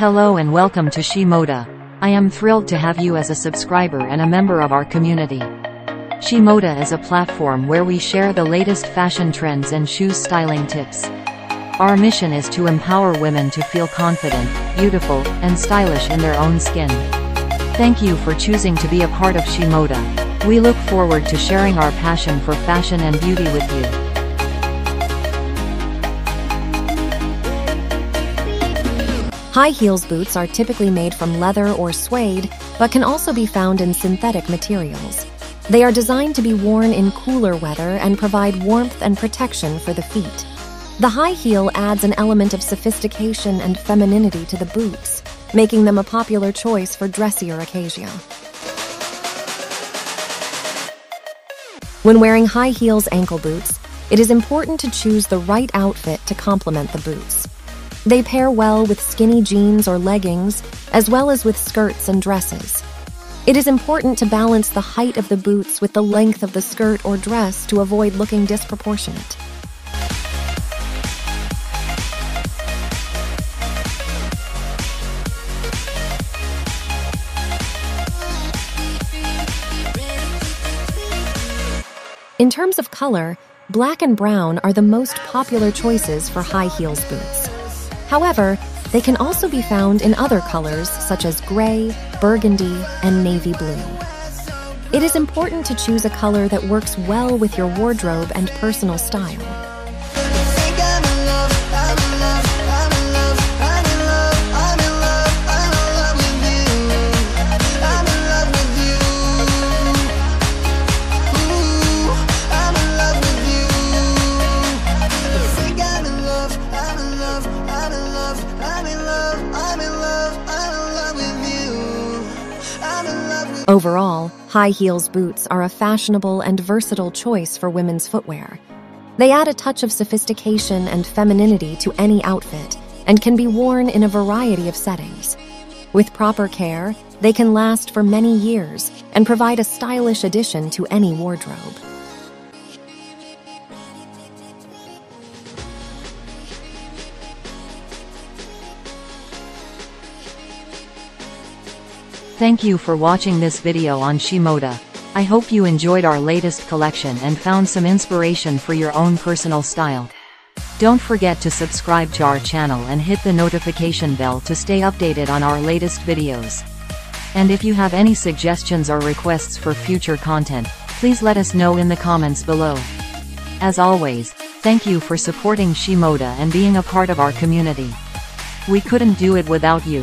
Hello and welcome to Shemoda. I am thrilled to have you as a subscriber and a member of our community. Shemoda is a platform where we share the latest fashion trends and shoes styling tips. Our mission is to empower women to feel confident, beautiful, and stylish in their own skin. Thank you for choosing to be a part of Shemoda. We look forward to sharing our passion for fashion and beauty with you. High heels boots are typically made from leather or suede, but can also be found in synthetic materials. They are designed to be worn in cooler weather and provide warmth and protection for the feet. The high heel adds an element of sophistication and femininity to the boots, making them a popular choice for dressier occasions. When wearing high heels ankle boots, it is important to choose the right outfit to complement the boots. They pair well with skinny jeans or leggings, as well as with skirts and dresses. It is important to balance the height of the boots with the length of the skirt or dress to avoid looking disproportionate. In terms of color, black and brown are the most popular choices for high heels boots. However, they can also be found in other colors such as gray, burgundy, and navy blue. It is important to choose a color that works well with your wardrobe and personal style. Overall, high heels boots are a fashionable and versatile choice for women's footwear. They add a touch of sophistication and femininity to any outfit and can be worn in a variety of settings. With proper care, they can last for many years and provide a stylish addition to any wardrobe. Thank you for watching this video on Shemoda. I hope you enjoyed our latest collection and found some inspiration for your own personal style. Don't forget to subscribe to our channel and hit the notification bell to stay updated on our latest videos. And if you have any suggestions or requests for future content, please let us know in the comments below. As always, thank you for supporting Shemoda and being a part of our community. We couldn't do it without you.